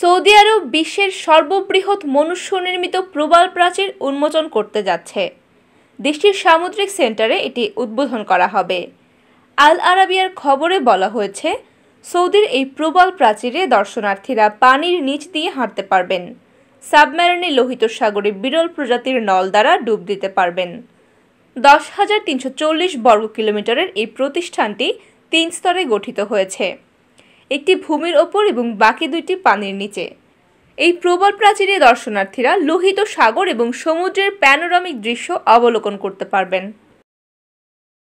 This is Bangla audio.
সৌদি আরব বিশ্বের সর্ববৃহৎ মনুষ্য নির্মিত প্রবাল প্রাচীর উন্মোচন করতে যাচ্ছে। দেশটির সামুদ্রিক সেন্টারে এটি উদ্বোধন করা হবে। আল আরাবিয়ার খবরে বলা হয়েছে, সৌদির এই প্রবাল প্রাচীরে দর্শনার্থীরা পানির নিচ দিয়ে হাঁটতে পারবেন। সাবমেরিনে লোহিত সাগরে বিরল প্রজাতির নল দ্বারা ডুব দিতে পারবেন। দশ হাজার তিনশো চল্লিশ বর্গ কিলোমিটারের এই প্রতিষ্ঠানটি তিন স্তরে গঠিত হয়েছে। একটি ভূমির ওপর এবং বাকি দুইটি পানির নিচে। এই প্রবল প্রাচীরে দর্শনার্থীরা লোহিত সাগর এবং সমুদ্রের প্যানোরামিক দৃশ্য অবলোকন করতে পারবেন।